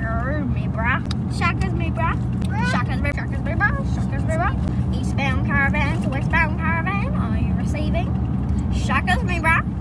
Shaka's me brah. Shaka's me brah. Shaka's me brah. Shaka's me brah. Shaka's me brah. Eastbound caravan to westbound caravan. Are you receiving? Shaka's me brah.